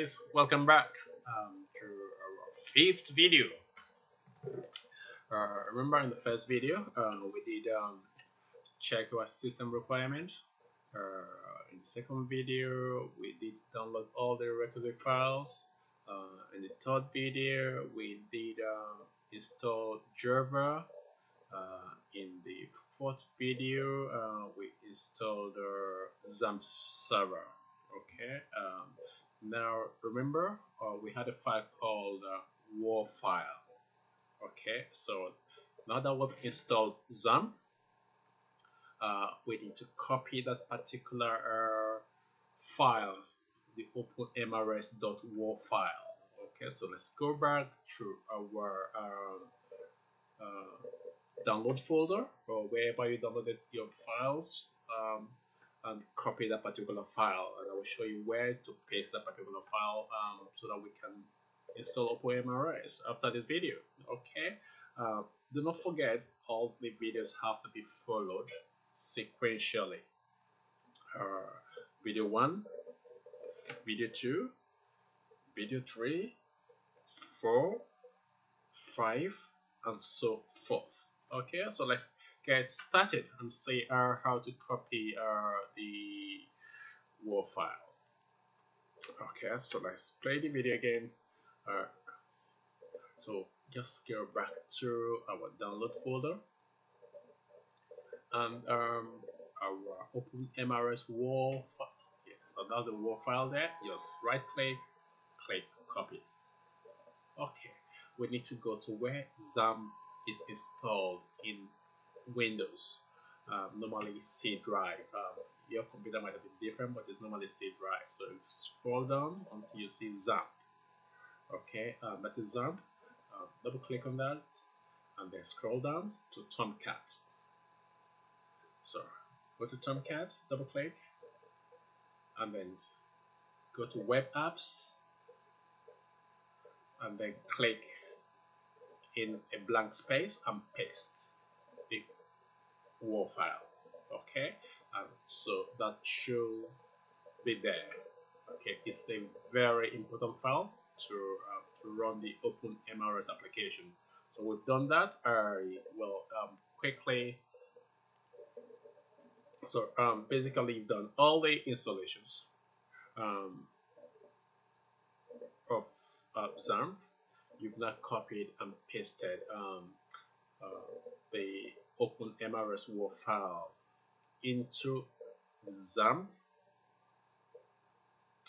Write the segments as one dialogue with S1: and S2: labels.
S1: guys welcome back um, to our fifth video. Uh, remember in the first video uh, we did um, check our system requirements. Uh, in the second video we did download all the requisite files. Uh, in the third video we did uh, install Java. Uh, in the fourth video we installed the XAMPP server. Okay um, now remember uh, we had a file called uh, war file. Okay so now that we've installed XAMPP uh, we need to copy that particular uh, file the openmrs.war file. Okay so let's go back to our um, uh, download folder or wherever you downloaded your files um, and copy that particular file will show you where to paste that particular file um, so that we can install OpenMRS after this video okay? Uh, do not forget all the videos have to be followed sequentially. Uh, video 1 video 2 video 3 4 5 and so forth okay? So let's get started and see uh, how to copy uh, the WAR file. Okay, so let's play the video game. Uh, so just go back to our download folder and um, our open MRS WAR file. Yeah, so that's the WAR file there. Just right click, click copy. Okay, we need to go to where XAMPP is installed in Windows. Um, normally C drive. Um, your computer might have been different, but it's normally C drive. So scroll down until you see XAMPP. Okay, um, that is XAMPP. Um, double click on that, and then scroll down to Tomcat. So go to Tomcat, double click, and then go to Web Apps, and then click in a blank space and paste the WAR file okay and so that should be there. Okay it's a very important file to uh, to run the open MRS application. So we've done that. I will um, quickly. So um, basically you've done all the installations um, of uh, you've not copied and pasted um, uh, the open MRS WAR file into XAMPP,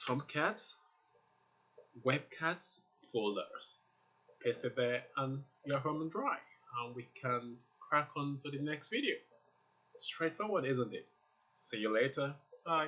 S1: Tomcats, Webcats folders. Paste it there and you're home and dry. And we can crack on to the next video. Straightforward, isn't it? See you later. Bye.